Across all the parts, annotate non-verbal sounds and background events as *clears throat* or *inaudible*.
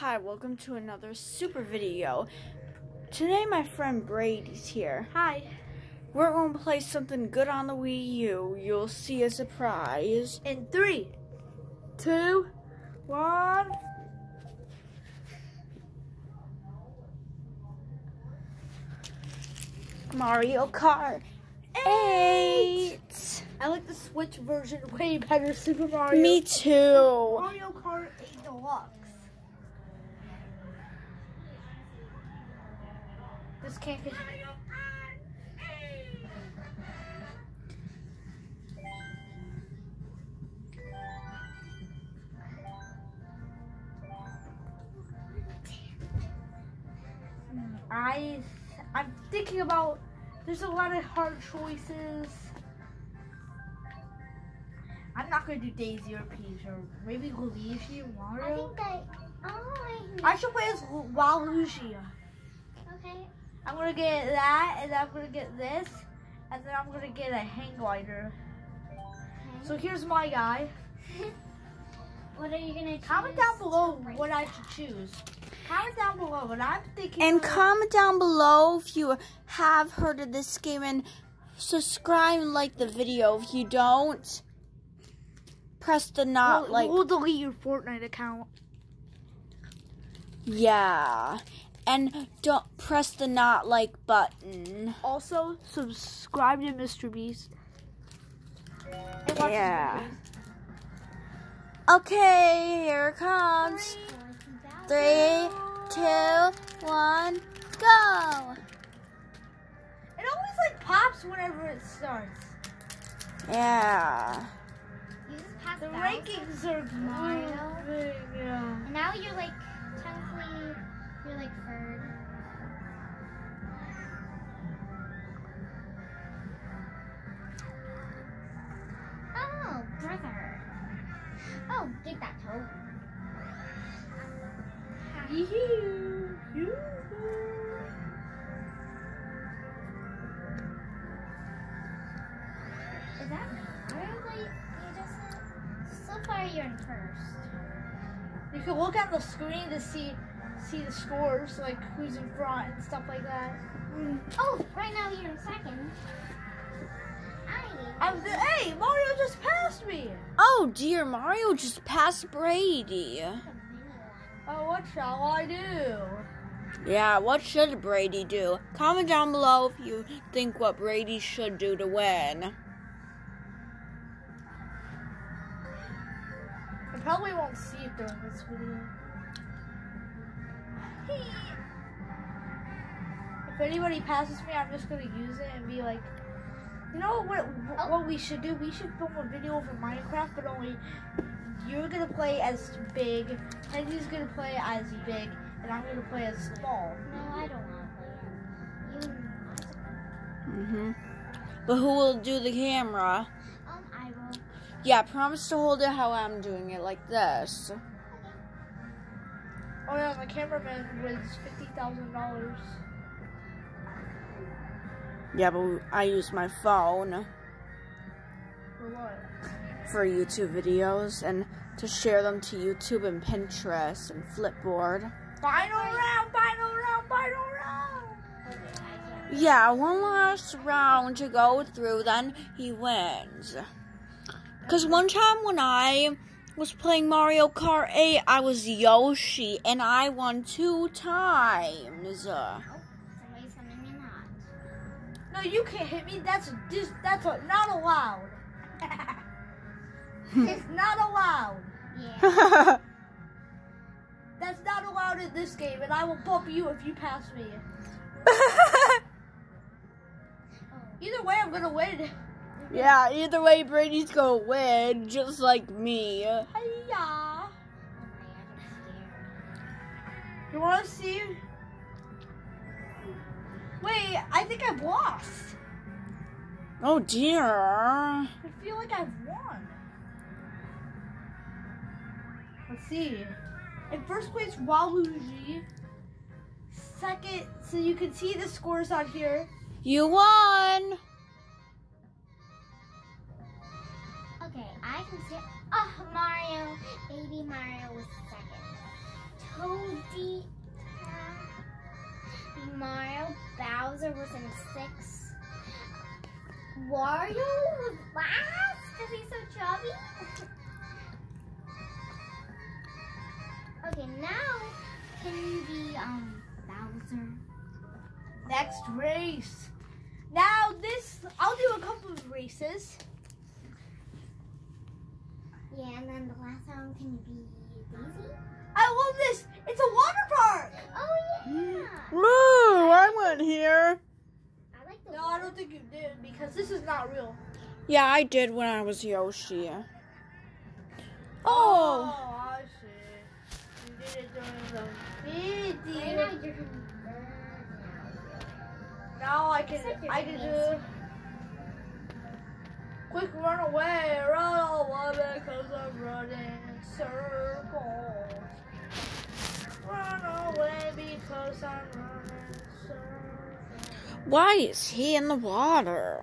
Hi, welcome to another super video. Today my friend Brady's here. Hi. We're going to play something good on the Wii U. You'll see a surprise. In three, two, one. Mario Kart 8. I like the Switch version way better. Super Mario. Me too. Mario Kart 8 Deluxe. This can't get. I I'm thinking about there's a lot of hard choices. I'm not gonna do Daisy or Peach or maybe Luigi or Mario. I think I. Oh, I should play as Lu- Waluigi. Okay. I'm gonna get that, and then I'm gonna get this, and then I'm gonna get a hang glider. So here's my guy. *laughs* what are you gonna choose? Comment down below what I should choose. Comment down below, and I'm thinking. And comment down below if you have heard of this game and subscribe and like the video. If you don't, press the not we'll, like. we'll delete your Fortnite account. Yeah. And don't press the not like button. Also, subscribe to Mr. Beast. And watch his Yeah. Okay, here it comes. Three, two, one, go. It always like pops whenever it starts. Yeah. You just passed The rankings are Mario. moving. Yeah. And now you're like technically you're like third. Oh, brother. Oh, get that toe. Is that just? So far you're in first. You can look at the screen to see see the scores, like who's in front and stuff like that. Mm. Oh, right now you're in second. I I'm the, hey, Mario just passed me. Oh dear, Mario just passed Brady. Oh, what shall I do? Yeah, what should Brady do? Comment down below if you think what Brady should do to win. I probably won't see it during this video. If anybody passes me, I'm just gonna use it and be like, you know what? What we should do? We should film a video for Minecraft, but only you're gonna play as big, Henry's gonna play as big, and I'm gonna play as small. No, I don't want to play it. You. Mhm. But who will do the camera? Um, I will. Yeah, promise to hold it how I'm doing it, like this. Oh yeah, the cameraman was fifty thousand dollars. Yeah, but I use my phone For what? for YouTube videos and to share them to YouTube and Pinterest and Flipboard. Final round! Final round! Final round! Yeah, one last round to go through, then he wins. Because one time when I was playing Mario Kart 8, I was Yoshi and I won two times. Somebody's coming in hot. No, you can't hit me. That's dis- that's a, not allowed. *laughs* it's not allowed. Yeah. *laughs* That's not allowed in this game, and I will bump you if you pass me. *laughs* Either way, I'm gonna win. Yeah, either way, Brady's gonna win, just like me. Hiya. My gosh, I'm You want to see? Wait, I think I've lost. Oh dear. I feel like I've won. Let's see. In first place, Waluigi. Second, so you can see the scores on here. You won. Okay, I can see. Oh, Mario. Baby Mario was second. Toadie. Uh, Mario, Bowser was in sixth. Wario was last because he's so chubby. okay, now can you be um Bowser? Next race. Now this, I'll do a couple of races. Yeah, and then the last one can be Daisy? I love this. It's a water park. Oh yeah. Woo! I went here. I like the. No, I don't think you did because this is not real. Yeah, I did when I was Yoshi. Oh, oh. oh I see. You did it during the video. now you're gonna be bird now. Now I can, I can do. Quick run away, run away because I'm running in circles. Run away because I'm running in circles. why is he in the water?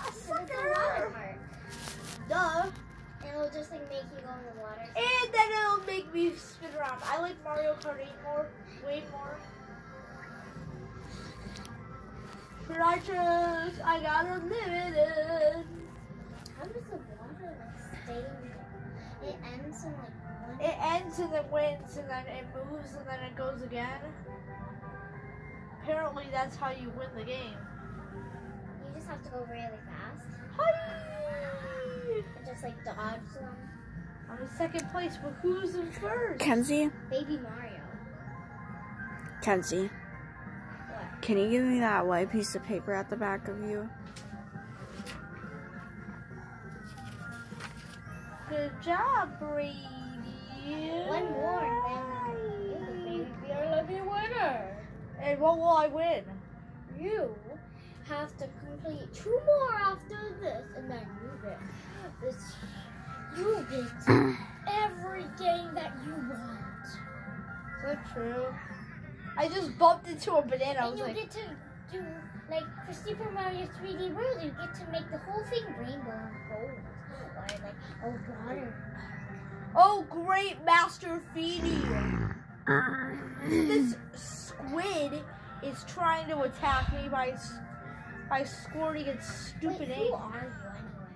A So it's a water sucker! park. Duh. And it'll just like make you go in the water. And then it'll make me spin around. I like Mario Kart 8 more, way more. But I just, I got unlimited. How does the water like stay? It ends in like one. It ends and then wins and then it moves and then it goes again. Apparently that's how you win the game. You just have to go really fast Hi! and just like dodge them. I'm in second place, but who's in first? Kenzie, Baby Mario. Kenzie, What? Can you give me that white piece of paper at the back of you? Good job, Brady. One more and then you could maybe lucky winner. And what will I win? You have to complete two more after this, and then you get this. You get *clears throat* everything that you want. Is that true? I just bumped into a banana. I And you like, get to do, like, for Super Mario 3D World, you get to make the whole thing rainbow and gold. Or, like, a water. oh, great, Master Feedy. This squid is trying to attack me by by squirting its stupid Wait, who are you anyway?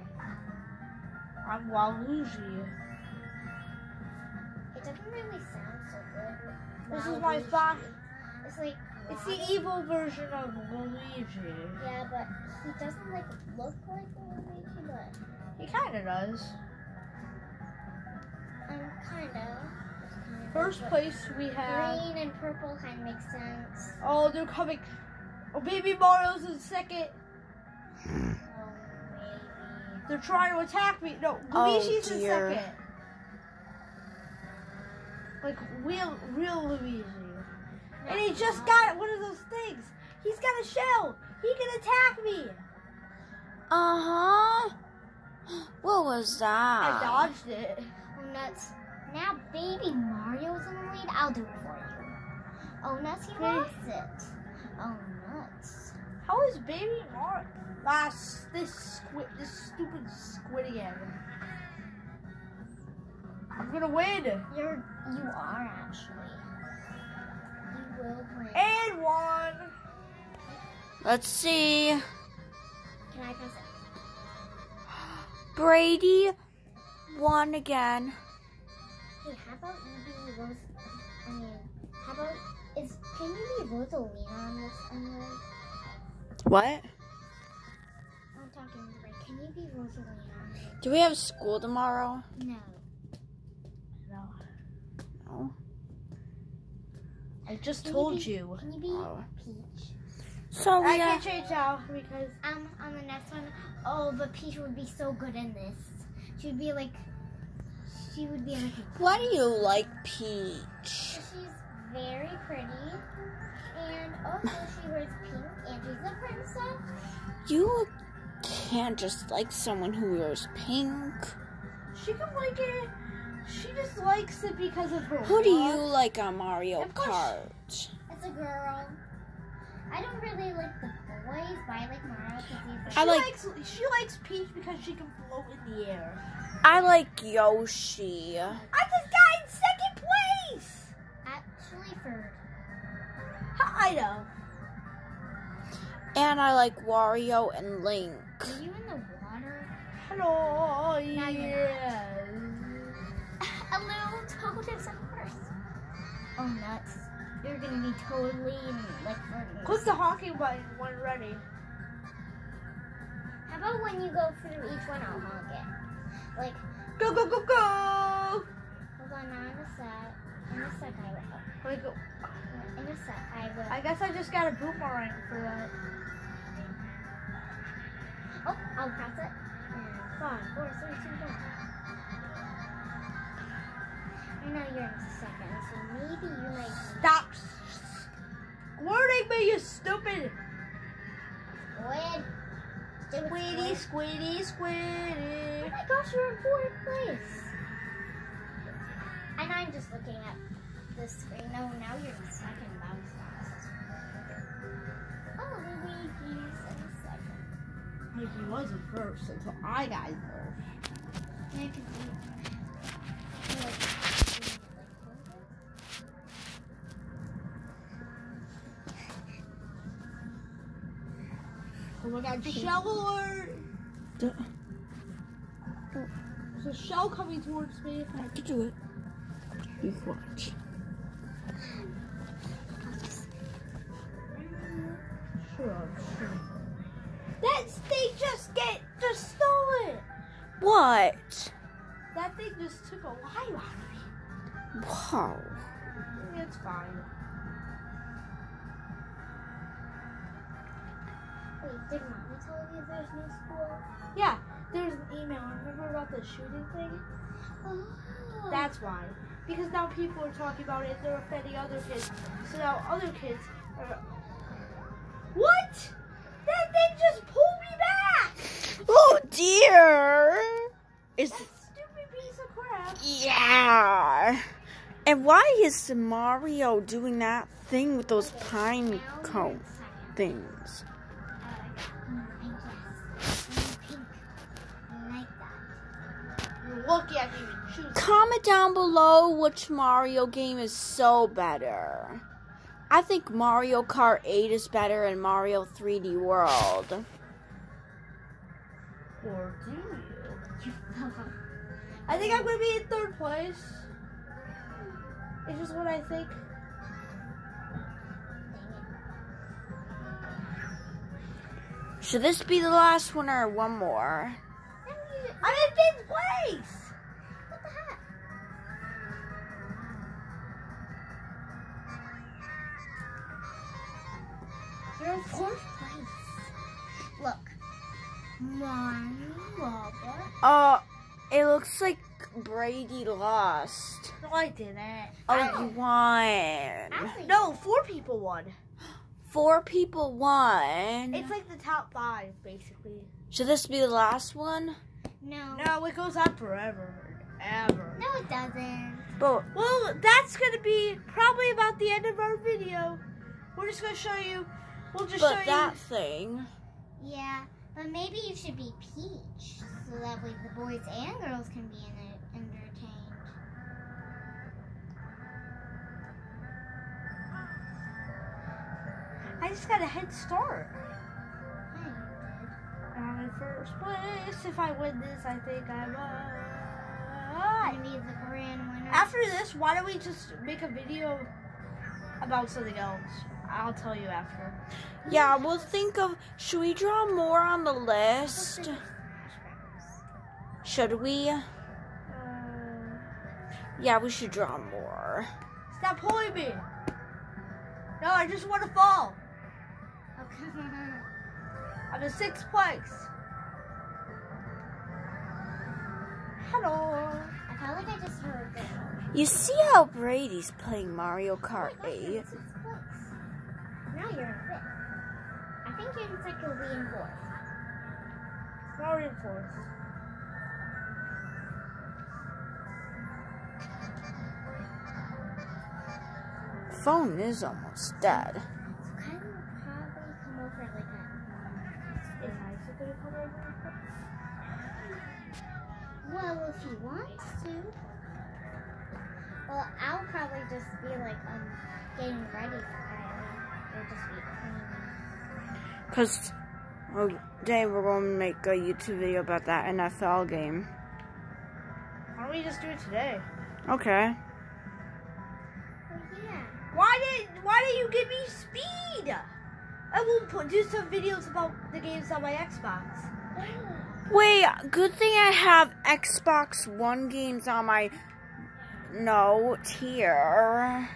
I'm Waluigi. It doesn't really sound so good. This is my Waluigi. Spot. It's like, It's the evil version of Luigi. yeah, but he doesn't, like, look like Waluigi, but He kind of does. um, kinda. First place we have. Green and purple kind of makes sense. Oh, they're coming. Oh, baby Mario's in second. Oh. They're trying to attack me. No, Oh, Luigi's in second. Like real, real Luigi. And he just got one of those things. He's got a shell. He can attack me. Uh huh. What was that? I dodged it. Oh, nuts. Now baby Mario's in the lead. I'll do it for you. Oh, nuts, he Okay. lost it. Oh, nuts. How is baby Mario? Last this squid, this stupid squid again. I'm gonna win. You're, you are actually. You will win. And one. Let's see. Can I press it? Brady won again. Hey, how about you be Rose? I mean, how about is can you be Rosalina on this anyway? What? I'm talking to the. Can you be Rosalina? on this? Do we have school tomorrow? No. No, No. I just Can told be, you. Can you be Oh. Peach? So I we can have, change now because Um, on the next one, oh, but Peach would be so good in this. She would be like, she would be like, Why do you like Peach? she's very pretty, and also she wears pink, and she's a princess. You can't just like someone who wears pink. she can like it. She just likes it because of her. Who do you like on Mario Of. Kart? It's a girl. I don't really like the boys, but I like Mario because he's She I like- likes she likes Peach because she can float in the air. I like Yoshi. I just got in second place. At kind of. And I like Wario and Link. Are you in the water? Hello, you're yes. A little toad is at first. Oh, nuts. You're gonna be totally like flirting. Click the honking button when ready. How about when you go through each one, I'll honk it. Like, Go, go, go, go! hold on, now in a sec. In a sec, I will. Like, In a sec, I will. I guess I just got a boomerang for that. Oh, I'll press it. And five, four, three, two, one. I know you're in second, so maybe you might. Stop squirting me, you stupid! Squid. Stupid Squiddy, squid. squiddy, Oh my gosh, you're in fourth place. And I'm just looking at the screen. No, now you're in second. That was fast. Oh, maybe he's in second. He wasn't first until I got first. Yeah, 'cause you- you're like- My shell alert! Duh. There's a shell coming towards me. I could do it. You watch. Shut up. Just get, just stole it! What? That thing just took a life out of me. Wow. It's fine. Did mommy tell you there's no school? Yeah, there's an email. Remember about the shooting thing? Oh. That's why. Because now people are talking about it, they're offending other kids. So now other kids are. What? That thing just pulled me back! Oh dear. Is That stupid piece of crap. yeah. And why is Mario doing that thing with those pine cone you're in second. things? Lucky I can even choose. Comment down below which Mario game is so better. I think Mario Kart 8 is better than Mario 3D World. Or do you? *laughs* I think I'm gonna be in third place. It's just what I think. Should this be the last one or one more? I'm in fifth place! You're in fourth place. Look. One Robert. Uh, it looks like Brady lost. No, I didn't. Oh, I- you won. Actually, no, four people won. Four people won. It's like the top five, basically. Should this be the last one? No. No, it goes on forever. Ever. No, it doesn't. But Well, that's gonna be probably about the end of our video. We're just gonna show you. We'll just but show that you. thing. Yeah, but maybe you should be Peach, so that way the boys and girls can be in it, entertained. I just got a head start. Hey, And I'm in first place. If I win this, I think I'm. you're Uh, gonna be the grand winner. after this, why don't we just make a video about something else? I'll tell you after. Yeah, we'll think of. Should we draw more on the list? Should we? Uh, Yeah, we should draw more. stop pulling me. No, I just want to fall. Come *laughs* on. I'm in sixth place. Hello. I felt like I just heard this. You see how Brady's playing Mario Kart Oh my gosh, 8? Come over like that. Is Isaac gonna come over? Well, if he wants to. Well, I'll probably just be like um getting ready for Kylie. It'll just be Because today we're going to make a YouTube video about that NFL game. Why don't we just do it today? Okay. Oh, yeah. Why did Why did you give me speed? I will put do some videos about the games on my Xbox. Wait, good thing I have Xbox One games on my note here.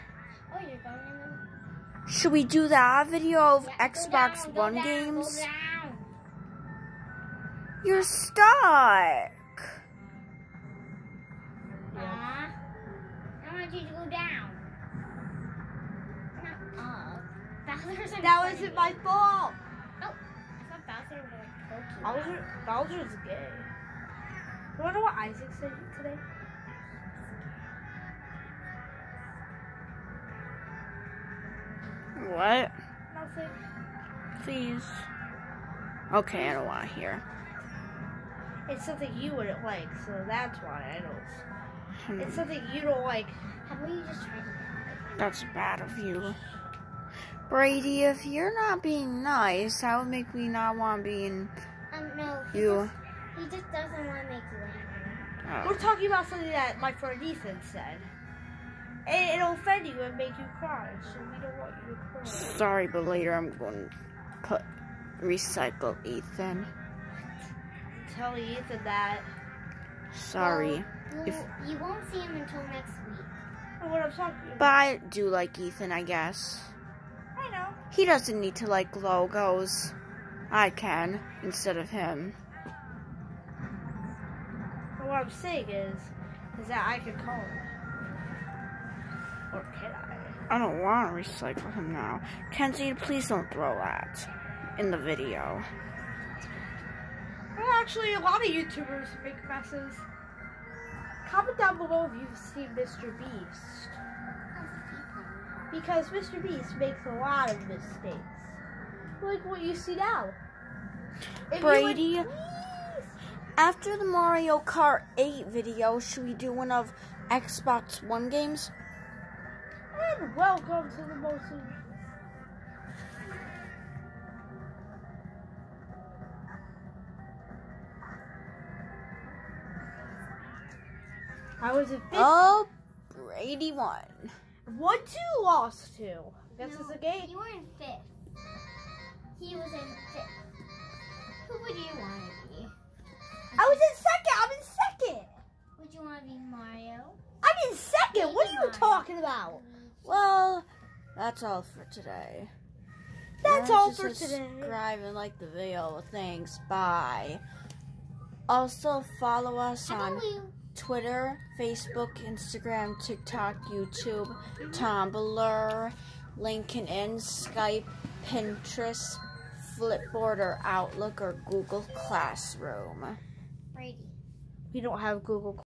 Should we do that video of Yeah, go Xbox down, go One down, games? down. You're stuck. Aw. I want you to go down. Not up. Bowser's That wasn't you. my fault. Oh, I thought Bowser would like poke you. Bowser, Bowser's gay. You wanna know what Isaac said today? What? Nothing. Please. Okay, I don't want to hear. It's something you wouldn't like, so that's why I don't. Hmm, It's something you don't like. You just try to That's bad of you. Brady, if you're not being nice, that would make me not want to be in Um, no. He you. Just, he just doesn't want to make you angry. Oh. We're talking about something that my friend Ethan said. And it'll offend you and make you cry, so we don't want you to cry. Sorry, but later I'm going to put recycle Ethan. Tell Ethan that. Sorry. Well, If- you, you won't see him until next week. What I'm talking about. But I do like Ethan, I guess. I know. He doesn't need to like logos. I can, instead of him. But what I'm saying is, is that I can call him. Or can I? I don't want to recycle him now. Kenzie, please don't throw that in the video. Well, actually, a lot of YouTubers make messes. Comment down below if you've seen Mr. Beast. Because Mr. Beast makes a lot of mistakes. Like what you see now. If you would Brady? After the Mario Kart 8 video, should we do one of Xbox One games? And welcome to the most. I was a fifth. Oh, Brady won. One, two, lost to? Guess No, it's a game. You were in fifth. He was in fifth. Who would you want to be? I was in second. I'm in second. Would you want to be Mario? I'm in second. What are you talking about? Well, that's all for today. That's all for today. Subscribe and like the video. Thanks. Bye. Also, follow us on? Twitter, Facebook, Instagram, TikTok, YouTube, Tumblr, LinkedIn, Skype, Pinterest, Flipboard, or Outlook, or Google Classroom. Brady. We don't have Google